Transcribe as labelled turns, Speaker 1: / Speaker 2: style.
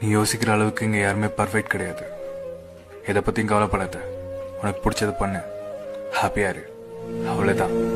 Speaker 1: நீ யோசிக்கிற அளவுக்கு இங்கே யாருமே பர்ஃபெக்ட் கிடையாது. எதை பற்றியும் கவலைப்படாத. உனக்கு பிடிச்சது பண்ணு. ஹாப்பியாக இரு. அவ்வளோதான்